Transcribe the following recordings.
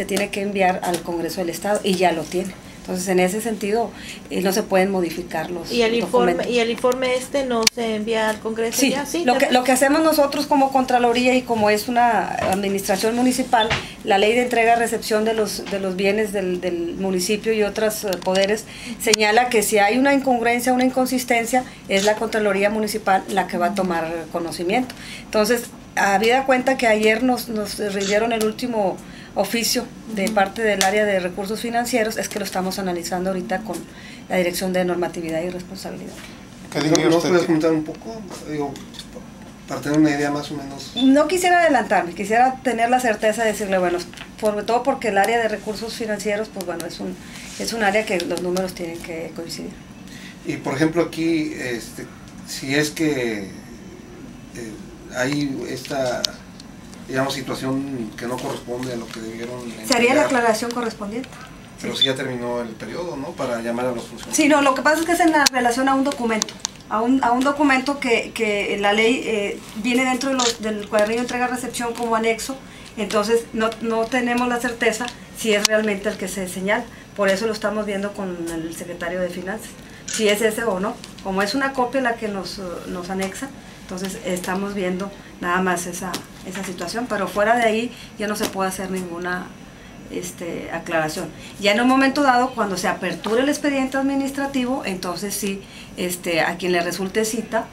se tiene que enviar al Congreso del Estado y ya lo tiene. Entonces, en ese sentido, eh, no se pueden modificar los ¿Y el, informe, documentos. ¿Y el informe este no se envía al Congreso Sí, ya? Sí, lo, que, lo que hacemos nosotros como Contraloría y como es una administración municipal, la ley de entrega-recepción de los, de los bienes del, del municipio y otros eh, poderes señala que si hay una incongruencia, una inconsistencia, es la Contraloría Municipal la que va a tomar conocimiento. Entonces, habida cuenta que ayer nos, nos rindieron el último oficio de parte del área de recursos financieros, es que lo estamos analizando ahorita con la Dirección de Normatividad y Responsabilidad. ¿Qué ¿No, diría ¿Nos usted? puedes comentar un poco? Digo, para tener una idea más o menos. No quisiera adelantarme, quisiera tener la certeza de decirle, bueno, sobre todo porque el área de recursos financieros, pues bueno, es un, es un área que los números tienen que coincidir. Y por ejemplo aquí, este, si es que eh, hay esta, digamos, situación que no corresponde a lo que debieron Se haría la aclaración correspondiente. Pero si ya terminó el periodo, ¿no? Para llamar a los funcionarios. Sí, no, lo que pasa es que es en la relación a un documento, a un, a un documento que, que la ley eh, viene dentro de los- del cuadernillo de entrega-recepción como anexo, entonces no, no tenemos la certeza si es realmente el que se señala. Por eso lo estamos viendo con el secretario de Finanzas, si es ese o no. Como es una copia la que nos, nos anexa, entonces estamos viendo nada más esa, esa situación, pero fuera de ahí ya no se puede hacer ninguna este, aclaración. Ya en un momento dado, cuando se aperture el expediente administrativo, entonces sí, este, a quien le resulte cita,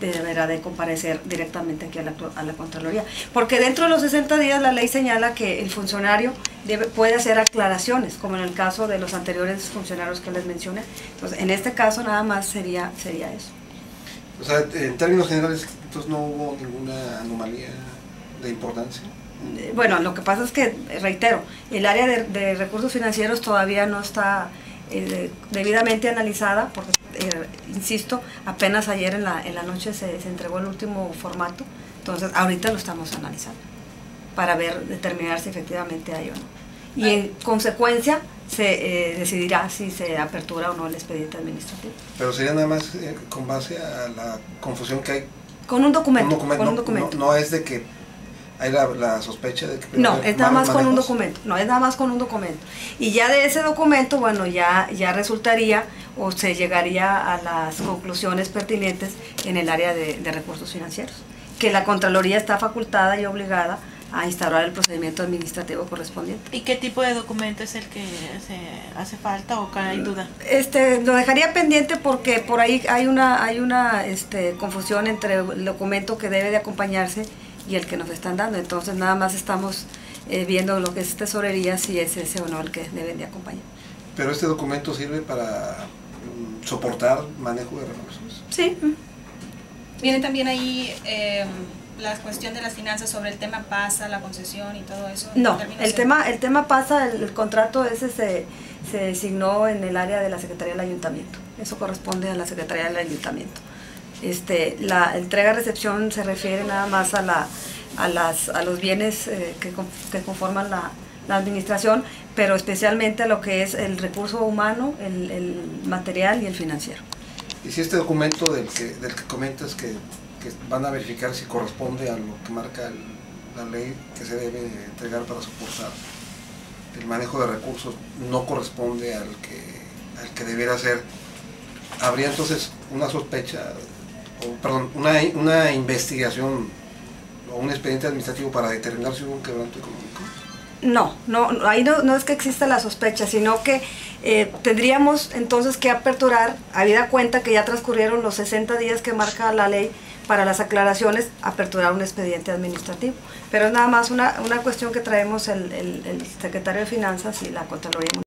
deberá de comparecer directamente aquí a la, a la Contraloría. Porque dentro de los 60 días la ley señala que el funcionario debe, puede hacer aclaraciones, como en el caso de los anteriores funcionarios que les mencioné. Entonces, en este caso nada más sería, sería eso. O sea, en términos generales, entonces no hubo ninguna anomalía de importancia. Eh, Bueno, lo que pasa es que, reitero, el área de, de recursos financieros todavía no está eh, debidamente analizada, porque, eh, insisto, apenas ayer en la, en la noche se, se entregó el último formato, entonces ahorita lo estamos analizando para ver, determinar si efectivamente hay o no. Y en consecuencia se eh, decidirá si se apertura o no el expediente administrativo. Pero sería nada más eh, con base a la confusión que hay Con un documento. un documento, con un no- documento. No, no es de que hay la, la sospecha de que... No, es nada más con un documento. No, es nada más con un documento. Y ya de ese documento, bueno, ya, ya resultaría o se llegaría a las conclusiones pertinentes en el área de, de recursos financieros. Que la Contraloría está facultada y obligada a instaurar el procedimiento administrativo correspondiente. ¿Y qué tipo de documento es el que se hace falta o que hay duda? Este, lo dejaría pendiente porque por ahí hay una, hay una este, confusión entre el documento que debe de acompañarse y el que nos están dando. Entonces nada más estamos eh, viendo lo que es tesorería, si es ese o no el que deben de acompañar. Pero este documento sirve para mm, soportar manejo de recursos. Sí, Viene también ahí eh, la cuestión de las finanzas sobre el tema PASA, la concesión y todo eso. no, el tema, el tema pasa, el, el contrato ese se, se designó en el área de la Secretaría del Ayuntamiento. Eso corresponde a la Secretaría del Ayuntamiento. Este, la entrega-recepción se refiere nada más a, la, a, las, a los bienes eh, que, que conforman la, la administración, pero especialmente a lo que es el recurso humano, el, el material y el financiero. Y si este documento del que, del que comentas que, que van a verificar si corresponde a lo que marca la ley que se debe entregar para soportar el manejo de recursos no corresponde al que, al que debiera ser, habría entonces una sospecha, o perdón, una, una investigación o un expediente administrativo para determinar si hubo un quebranto económico. No, no, no, ahí no, no es que exista la sospecha, sino que eh, tendríamos entonces que aperturar, habida cuenta que ya transcurrieron los 60 días que marca la ley para las aclaraciones, aperturar un expediente administrativo. Pero es nada más una, una cuestión que traemos el, el- el secretario de Finanzas y la Contraloría Municipal.